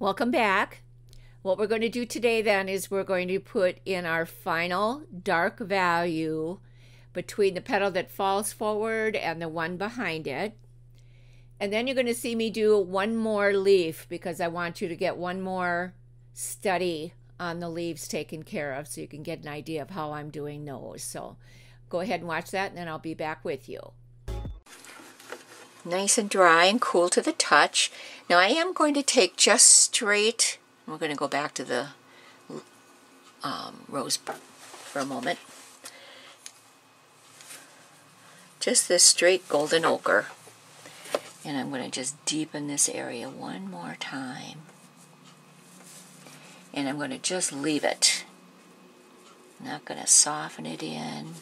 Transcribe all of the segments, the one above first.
Welcome back. What we're going to do today then is we're going to put in our final dark value between the petal that falls forward and the one behind it. And then you're going to see me do one more leaf because I want you to get one more study on the leaves taken care of so you can get an idea of how I'm doing those. So go ahead and watch that and then I'll be back with you. Nice and dry and cool to the touch. Now I am going to take just straight, we're going to go back to the um, rose for a moment. Just this straight golden ochre. And I'm going to just deepen this area one more time. And I'm going to just leave it. I'm not going to soften it in.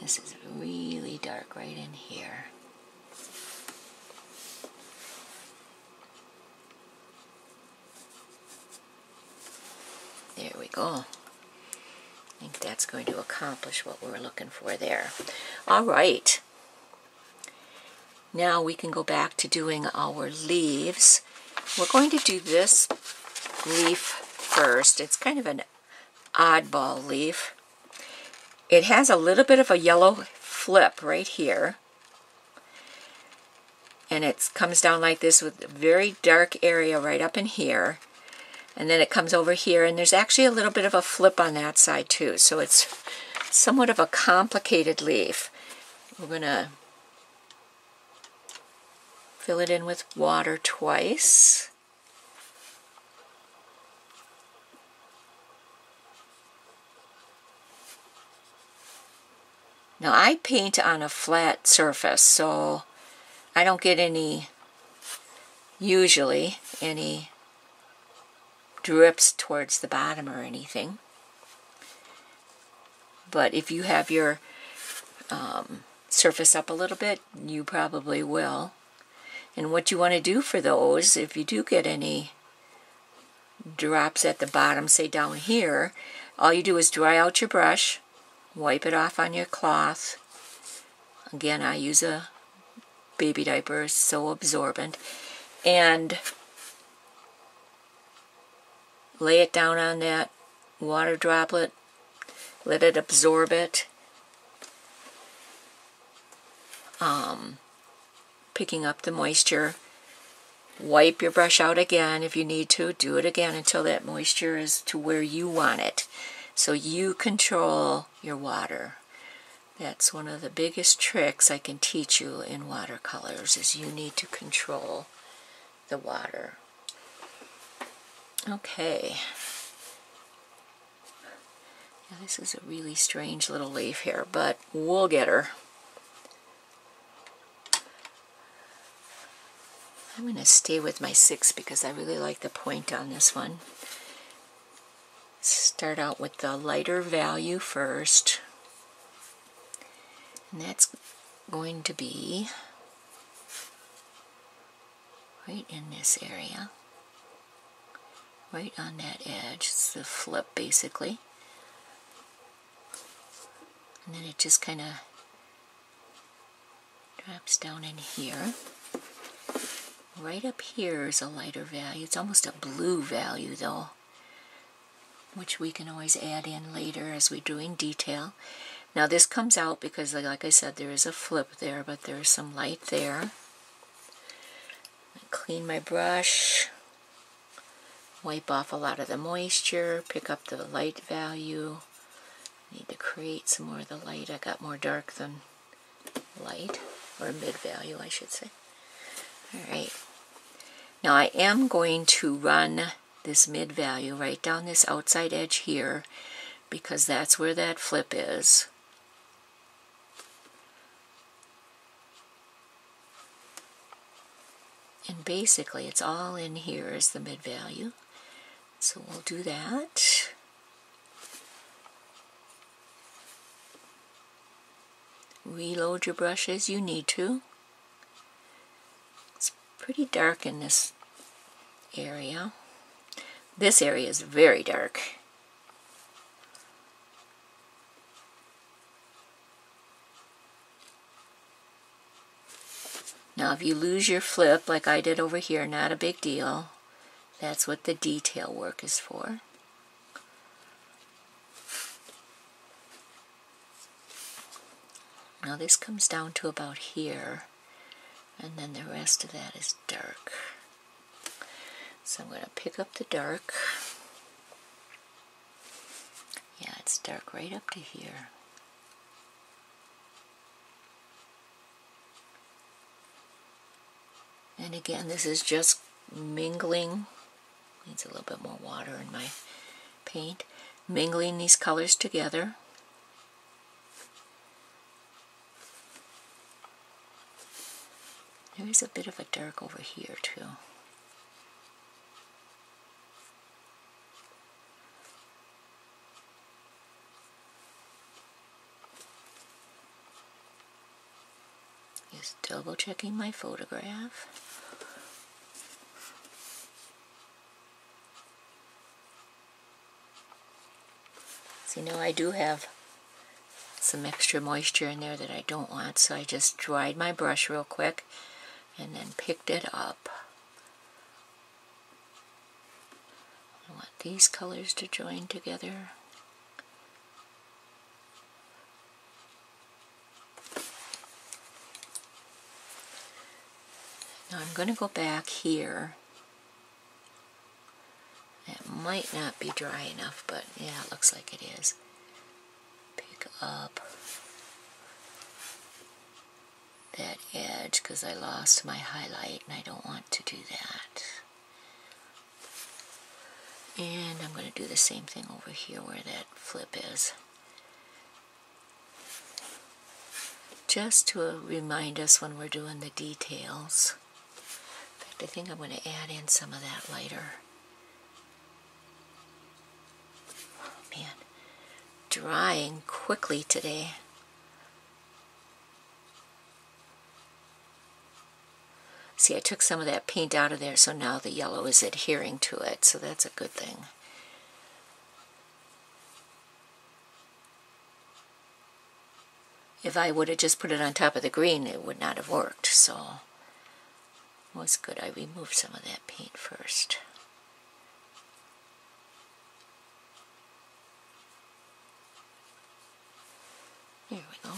This is really dark right in here. There we go. I think that's going to accomplish what we're looking for there. All right. Now we can go back to doing our leaves. We're going to do this leaf first. It's kind of an oddball leaf. It has a little bit of a yellow flip right here. And it comes down like this with a very dark area right up in here and then it comes over here and there's actually a little bit of a flip on that side too so it's somewhat of a complicated leaf we're gonna fill it in with water twice now I paint on a flat surface so I don't get any usually any drips towards the bottom or anything. But if you have your um, surface up a little bit, you probably will. And what you want to do for those, if you do get any drops at the bottom, say down here, all you do is dry out your brush, wipe it off on your cloth. Again, I use a baby diaper, so absorbent. And lay it down on that water droplet, let it absorb it. Um, picking up the moisture. Wipe your brush out again if you need to. Do it again until that moisture is to where you want it. So you control your water. That's one of the biggest tricks I can teach you in watercolors is you need to control the water. Okay. Yeah, this is a really strange little leaf here, but we'll get her. I'm going to stay with my six because I really like the point on this one. Start out with the lighter value first. And that's going to be right in this area right on that edge. It's the flip basically. And then it just kind of drops down in here. Right up here is a lighter value. It's almost a blue value though, which we can always add in later as we're doing detail. Now this comes out because like I said there is a flip there, but there's some light there. clean my brush wipe off a lot of the moisture, pick up the light value. Need to create some more of the light. I got more dark than light, or mid value I should say. Alright. Now I am going to run this mid value right down this outside edge here because that's where that flip is. And basically it's all in here is the mid value. So we'll do that. Reload your brush as you need to pretty dark in this area. This area is very dark. Now if you lose your flip like I did over here, not a big deal. That's what the detail work is for. Now this comes down to about here and then the rest of that is dark. So I'm going to pick up the dark. Yeah, it's dark right up to here. And again, this is just mingling. Needs a little bit more water in my paint. Mingling these colors together. There's a bit of a dark over here too. Just double checking my photograph. You know I do have some extra moisture in there that I don't want, so I just dried my brush real quick and then picked it up. I want these colors to join together. Now I'm going to go back here. It might not be dry enough, but yeah, it looks like it is. Pick up that edge because I lost my highlight and I don't want to do that. And I'm going to do the same thing over here where that flip is. Just to remind us when we're doing the details. In fact, I think I'm going to add in some of that lighter. Oh, man, drying quickly today. See, I took some of that paint out of there, so now the yellow is adhering to it, so that's a good thing. If I would have just put it on top of the green, it would not have worked, so it was good. I removed some of that paint first. Here we go.